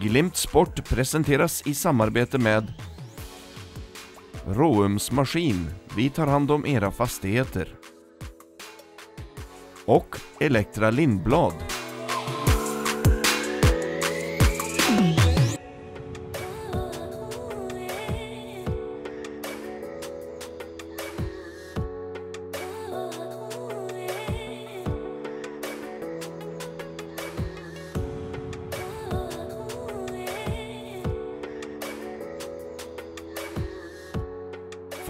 Glimt Sport presenteras i samarbete med Råums Maskin. Vi tar hand om era fastigheter. Och Elektra Lindblad.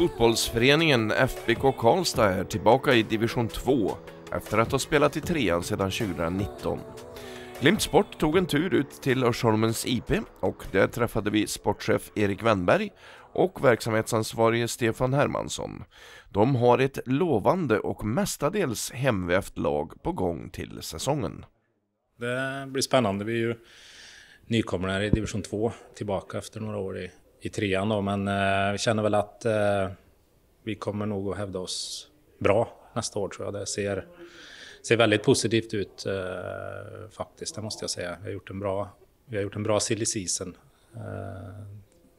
Fotbollsföreningen FBK Karlstad är tillbaka i division 2 efter att ha spelat i trean sedan 2019. Glimt Sport tog en tur ut till Örsholmens IP och där träffade vi sportchef Erik Wennberg och verksamhetsansvarige Stefan Hermansson. De har ett lovande och mestadels hemvävt lag på gång till säsongen. Det blir spännande. Vi är ju nykomlingar i division 2 tillbaka efter några år i, i trean då, men eh, vi känner väl att eh, vi kommer nog att hävda oss bra nästa år tror jag. Det ser, ser väldigt positivt ut eh, faktiskt, det måste jag säga. Vi har gjort en bra, vi har gjort en bra silly season.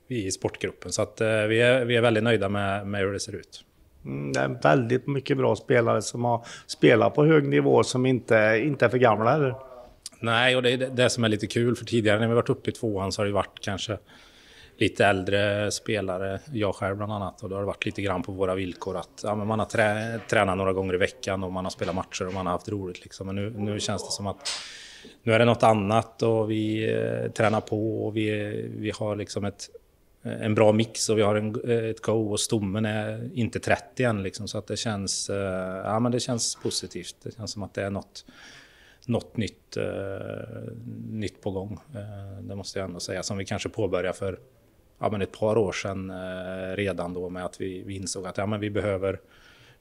I sportgruppen, så att eh, vi, är, vi är väldigt nöjda med, med hur det ser ut. Mm, det är väldigt mycket bra spelare som har spelat på hög nivå som inte, inte är för gamla heller. Nej, och det är det som är lite kul, för tidigare när vi varit uppe i tvåan så har det varit kanske lite äldre spelare, jag själv bland annat, och då har det varit lite grann på våra villkor att ja, men man har trä, tränat några gånger i veckan och man har spelat matcher och man har haft roligt liksom. Men nu, nu känns det som att nu är det något annat och vi eh, tränar på och vi, vi har liksom ett, eh, en bra mix och vi har en, eh, ett go och stommen är inte 30 än liksom, så att det känns, eh, ja, men det känns positivt. Det känns som att det är något något nytt, eh, nytt på gång. Eh, det måste jag ändå säga. Som vi kanske påbörjade för ja, men ett par år sedan eh, redan då med att vi, vi insåg att ja, men vi behöver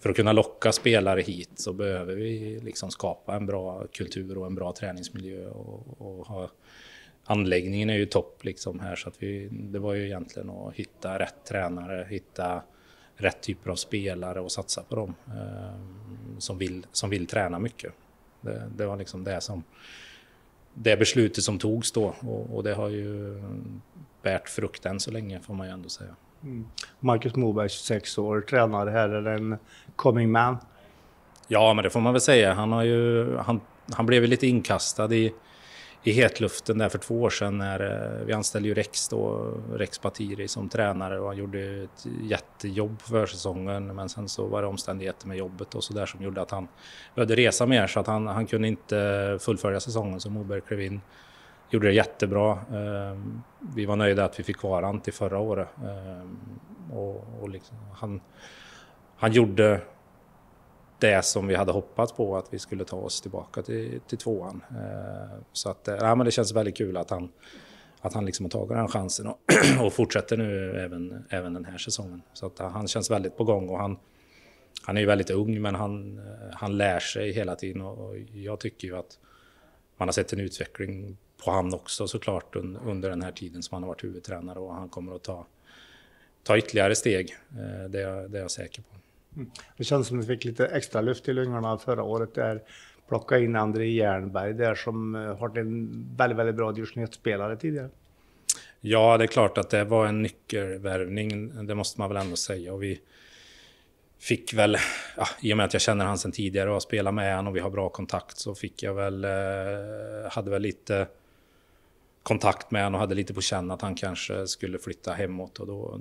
för att kunna locka spelare hit så behöver vi liksom skapa en bra kultur och en bra träningsmiljö. Och, och ha, anläggningen är ju topp liksom här så att vi, det var ju egentligen att hitta rätt tränare, hitta rätt typer av spelare och satsa på dem eh, som, vill, som vill träna mycket. Det, det, var liksom det som det beslutet som togs då och, och det har ju bärt frukt än så länge får man ju ändå säga. Mm. Marcus Moberg, 26 år, tränare här, är en coming man? Ja, men det får man väl säga. Han, har ju, han, han blev ju lite inkastad i, i hetluften där för två år sedan när eh, vi anställde ju Rex då, Rex Batiri som tränare och han gjorde ett jättejobb för säsongen men sen så var det omständigheter med jobbet och så där som gjorde att han behövde resa mer så att han, han kunde inte fullfölja säsongen så Moberg klev in gjorde det jättebra. Ehm, vi var nöjda att vi fick kvar han till förra året. Ehm, och, och liksom, han, han gjorde det som vi hade hoppats på att vi skulle ta oss tillbaka till, till tvåan. Ehm, så att, eh, ja, men det känns väldigt kul att han, att han liksom har tagit den chansen och, och fortsätter nu även, även den här säsongen. Så att eh, han känns väldigt på gång och han, han är ju väldigt ung men han, eh, han lär sig hela tiden och jag tycker ju att man har sett en utveckling på han också såklart under den här tiden som han har varit huvudtränare och han kommer att ta, ta ytterligare steg. Eh, det är, det är jag säker på. Mm. Det känns som att vi fick lite extra luft till ungarna förra året där plocka in André Jernberg där som eh, har varit en väldigt, väldigt bra division tidigare. Ja, det är klart att det var en nyckelvärvning, det måste man väl ändå säga. Och vi fick väl, ja, i och med att jag känner han sedan tidigare och har spelat med honom och vi har bra kontakt så fick jag väl, eh, hade väl lite kontakt med honom och hade lite på känn att han kanske skulle flytta hemåt och då,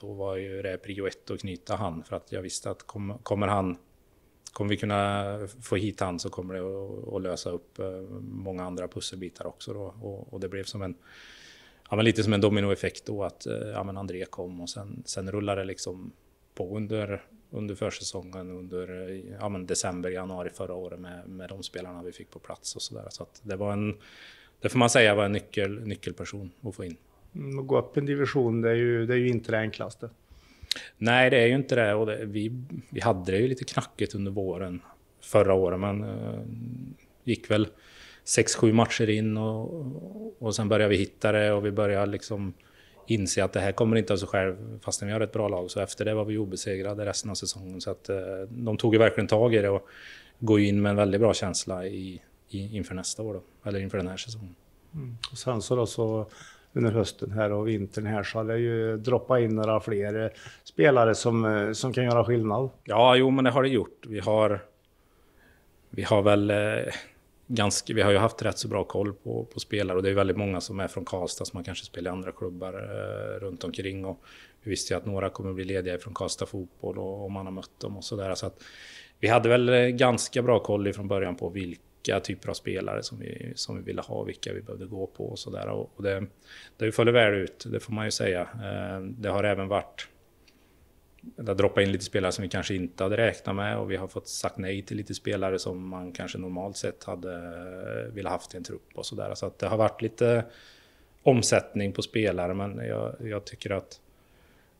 då var ju det prio ett att knyta han för att jag visste att kom, kommer han Kommer vi kunna få hit han så kommer det att, att lösa upp eh, många andra pusselbitar också då. Och, och det blev som en, ja men lite som en dominoeffekt då att eh, ja men André kom och sen, sen rullade det liksom på under, under försäsongen under ja men december, januari förra året med, med de spelarna vi fick på plats och sådär. Så att det var en det får man säga var en nyckel, nyckelperson att få in. Mm, att gå upp en division, det är ju, det är ju inte det enklaste. Nej, det är ju inte det. Och det, vi, vi hade det ju lite knackigt under våren förra året, men uh, gick väl 6-7 matcher in och, och sen började vi hitta det och vi började liksom inse att det här kommer inte av sig själv fastän vi har ett bra lag. Så efter det var vi obesegrade resten av säsongen. Så att uh, de tog ju verkligen tag i det och går in med en väldigt bra känsla i, inför nästa år då, eller inför den här säsongen. Mm. Och sen så då så under hösten här och vintern här så har det ju droppat in några fler eh, spelare som, eh, som kan göra skillnad. Ja, jo men det har det gjort. Vi har, vi har väl eh, ganska, vi har ju haft rätt så bra koll på, på spelare och det är väldigt många som är från Karlstad som man kanske spelar i andra klubbar eh, runt omkring. Och vi visste ju att några kommer bli lediga från Karlstad fotboll och, och man har mött dem och sådär. Så att vi hade väl eh, ganska bra koll från början på vilka vilka typer av spelare som vi, som vi ville ha, vilka vi behövde gå på och sådär. Och, och det, det föll väl ut, det får man ju säga. Eh, det har även varit det har droppat in lite spelare som vi kanske inte hade räknat med och vi har fått sagt nej till lite spelare som man kanske normalt sett hade eh, velat haft i en trupp och sådär. Så att det har varit lite omsättning på spelare men jag, jag tycker att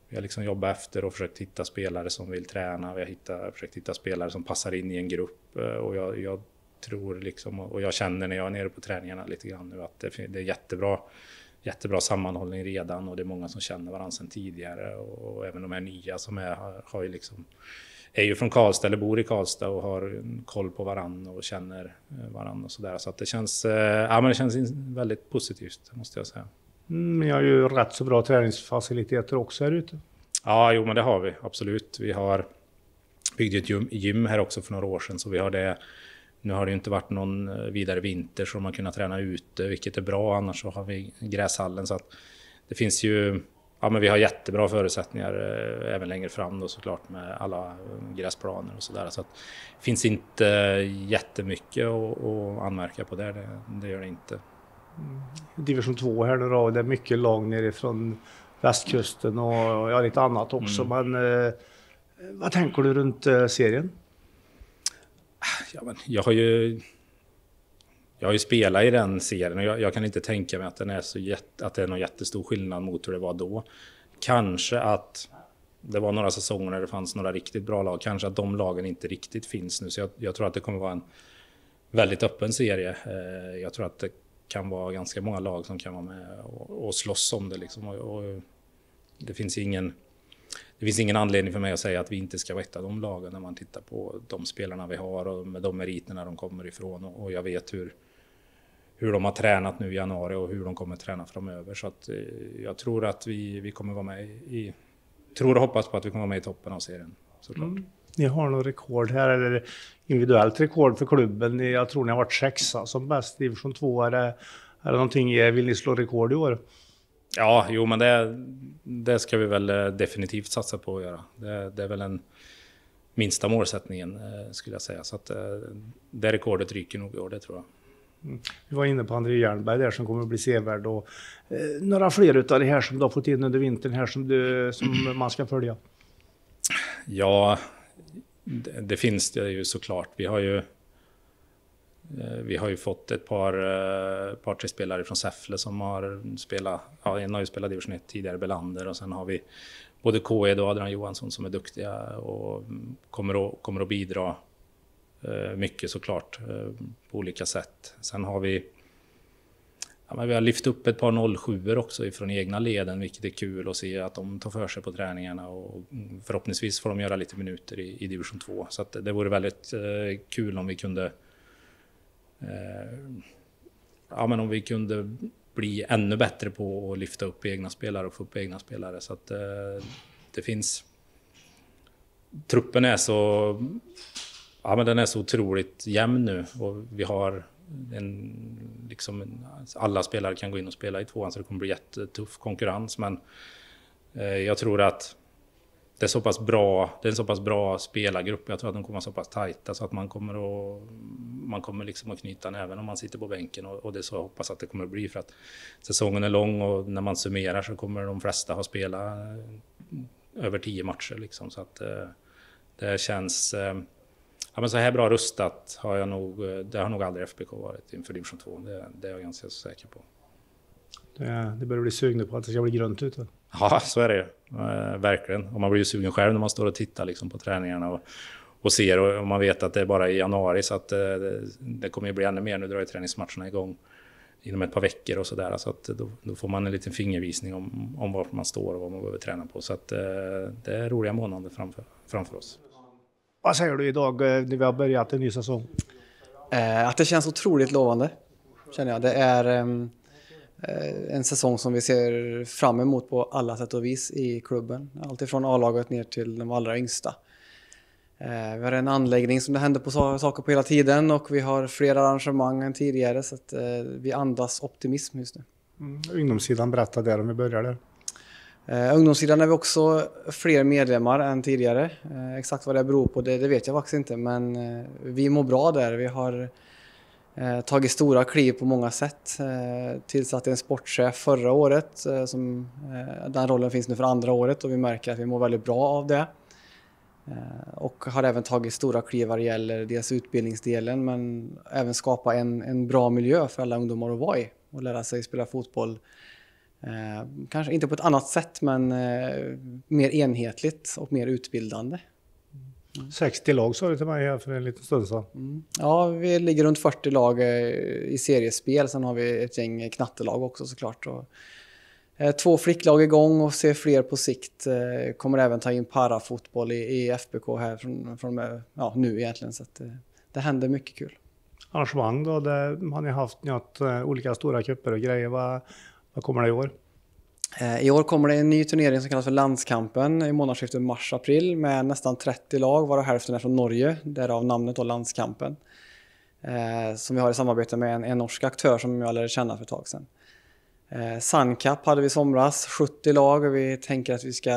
vi har liksom jobbat efter och försökt hitta spelare som vill träna. Vi har hittat, försökt hitta spelare som passar in i en grupp eh, och jag, jag tror liksom och jag känner när jag är nere på träningarna lite grann nu att det, det är jättebra jättebra sammanhållning redan och det är många som känner varandra sedan tidigare och, även de här nya som är, har, har ju liksom är ju från Karlstad eller bor i Karlstad och har koll på varandra och känner eh, varandra och sådär. Så att det känns, eh, ja, men det känns väldigt positivt måste jag säga. Mm, ni har ju rätt så bra träningsfaciliteter också här ute. Ja, jo men det har vi absolut. Vi har byggde ett gym här också för några år sedan så vi har det nu har det inte varit någon eh, vidare vinter så de har kunnat träna ute, vilket är bra. Annars så har vi gräshallen. Så att det finns ju... Ja, men vi har jättebra förutsättningar eh, även längre fram då såklart med alla gräsplaner och sådär. Så att det finns inte jättemycket att, att anmärka på där, det, det gör det inte. Division 2 här nu då, det är mycket lag nerifrån västkusten och ja, lite annat också. Mm. Men eh, vad tänker du runt eh, serien? Ja, men jag har ju... Jag har ju spelat i den serien och jag, jag kan inte tänka mig att, den är så jätt, att det är någon jättestor skillnad mot hur det var då. Kanske att det var några säsonger när det fanns några riktigt bra lag. Kanske att de lagen inte riktigt finns nu. Så jag, jag tror att det kommer vara en väldigt öppen serie. Eh, jag tror att det kan vara ganska många lag som kan vara med och, och slåss om det. Liksom. Och, och det finns ingen det finns ingen anledning för mig att säga att vi inte ska vara ett av de lagen när man tittar på de spelarna vi har och med de meriterna de kommer ifrån. Och jag vet hur, hur de har tränat nu i januari och hur de kommer träna framöver. Så att eh, jag tror att vi, vi kommer vara med i... Tror och hoppas på att vi kommer vara med i toppen av serien, såklart. Mm. Ni har något rekord här, eller individuellt rekord för klubben. Jag tror ni har varit sexa som bäst i division 2. Är det, är det någonting, eh, vill ni slå rekord i år? Ja, jo men det, det ska vi väl eh, definitivt satsa på att göra. Det, det är väl den minsta målsättningen eh, skulle jag säga. Så att eh, det rekordet ryker nog i år, det tror jag. Mm. Vi var inne på André Jernberg där som kommer att bli sevärd och eh, några fler utav det här som du har fått in under vintern här som, du, som man ska följa? Ja, det, det finns det ju såklart. Vi har ju Eh, vi har ju fått ett par, eh, par tre spelare från Säffle som har spelat, ja, en har ju spelat division 1 tidigare, Belander, och sen har vi både KE och Adrian Johansson som är duktiga och kommer att, kommer att bidra eh, mycket såklart på olika sätt. Sen har vi Ja, men vi har lyft upp ett par 07 också ifrån egna leden, vilket är kul att se att de tar för sig på träningarna och förhoppningsvis får de göra lite minuter i, i division 2. Så det vore väldigt kul om vi kunde Eh, ja, men om vi kunde bli ännu bättre på att lyfta upp egna spelare och få upp egna spelare. Så att eh, det finns... Truppen är så... Ja, men den är så otroligt jämn nu och vi har en... Liksom, alla spelare kan gå in och spela i tvåan så det kommer bli jättetuff konkurrens. Men eh, jag tror att det är så pass bra, det är en så pass bra spelargrupp. Jag tror att de kommer vara så pass tajta så att man kommer att, man kommer liksom att knyta även om man sitter på bänken och, och det är så jag hoppas att det kommer att bli för att säsongen är lång och när man summerar så kommer de flesta ha spelat eh, över tio matcher liksom så att eh, det känns eh, Ja, men så här bra rustat har jag nog, eh, det har nog aldrig FBK varit inför division 2. Det, det är jag ganska säker på. Det, det börjar bli sugna på att det ska bli grönt ute. Ja, så är det ju. Eh, verkligen. Och man blir ju sugen själv när man står och tittar liksom, på träningarna och, och ser. Och, och, man vet att det är bara i januari så att eh, det, kommer ju bli ännu mer. Nu drar ju träningsmatcherna igång inom ett par veckor och sådär. Så att då, då, får man en liten fingervisning om, om var man står och vad man behöver träna på. Så att eh, det är roliga månader framför, framför oss. Vad säger du idag eh, när vi har börjat en ny säsong? Eh, att det känns otroligt lovande, känner jag. Det är... Eh, en säsong som vi ser fram emot på alla sätt och vis i klubben. Alltifrån A-laget ner till de allra yngsta. Eh, vi har en anläggning som det händer på saker på hela tiden och vi har fler arrangemang än tidigare så att vi andas optimism just nu. Mm, ungdomssidan, berätta där om vi börjar där. Uh, ungdomssidan är vi också fler medlemmar än tidigare. Uh, exakt vad det beror på det, det, vet jag faktiskt inte men uh, vi mår bra där. Vi har Eh, tagit stora kliv på många sätt. Eh, tillsatte en sportchef förra året. Eh, som, den rollen finns nu för andra året och vi märker att vi mår väldigt bra av det. och har även tagit stora kliv vad det gäller dels utbildningsdelen men även skapa en, en bra miljö för alla ungdomar att vara i och lära sig spela fotboll Eh, kanske inte på ett annat sätt men eh, mer enhetligt och mer utbildande. Mm. 60 lag sa du till mig här för en liten stund sedan. Mm. Ja, vi ligger runt 40 lag eh, i seriespel. Sen har vi ett gäng knattelag också såklart. Och, eh, två flicklag igång och ser fler på sikt. Eh, kommer även ta in parafotboll i, i FBK här från, från ja, nu egentligen. Så att, det händer mycket kul. Arrangemang då? Det har ni haft något, olika stora kupper och grejer. Vad, vad kommer det i år? Eh, I år kommer det en ny turnering som kallas för Landskampen i månadsskiftet mars-april med nästan 30 lag, varav hälften är från Norge, därav namnet då Landskampen. Eh, som vi har i samarbete med en, en norsk aktör som jag lärde känna för ett tag sedan. Eh, Suncup hade vi i somras, 70 lag och vi tänker att vi ska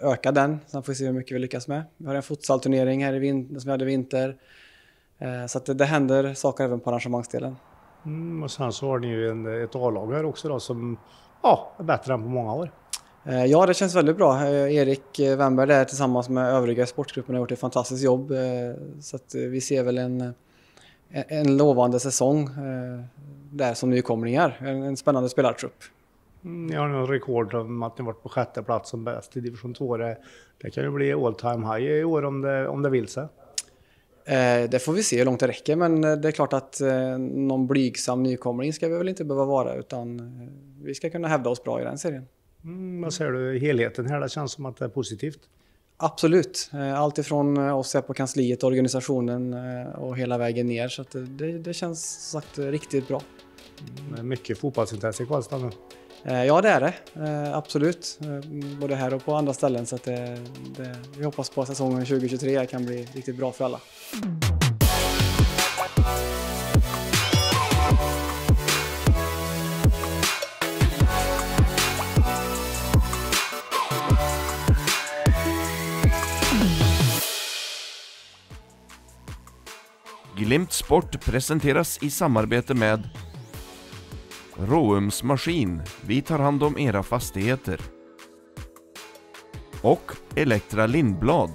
öka den. Sen får vi se hur mycket vi lyckas med. Vi har en futsalturnering här i vinter, som vi hade i vinter. Eh, så att det, det händer saker även på arrangemangsdelen. Mm, och sen så har ni ju en, ett A-lag här också då som ja, bättre än på många år. Eh, ja, det känns väldigt bra. Eh, Erik Wemberg där tillsammans med övriga sportgruppen har gjort ett fantastiskt jobb. Eh, så vi ser väl en, en lovande säsong där som nykomlingar. En spännande spelartrupp. Mm, ni har en rekord om att ni varit på sjätte plats som bäst i division 2. Det, det kan ju bli all time high i år om det, om det vill sig. Eh, det får vi se hur långt det räcker men eh, det är klart att eh, någon blygsam nykomling ska vi väl inte behöva vara utan vi ska kunna hävda oss bra i den serien. Mm, vad säger du helheten här? Det känns som att det är positivt. Absolut. Allt ifrån oss här på kansliet, organisationen och hela vägen ner. Så det, det känns sagt riktigt bra. Mm, mycket fotbollsintresse i Karlstad nu. Eh, ja, det är det. Eh, absolut. Eh, både här och på andra ställen. Så det, det, vi hoppas på att säsongen 2023 kan bli riktigt bra för alla. Glimt Sport presenteras i samarbete med Råums Maskin, vi tar hand om era fastigheter. Och Elektra Lindblad,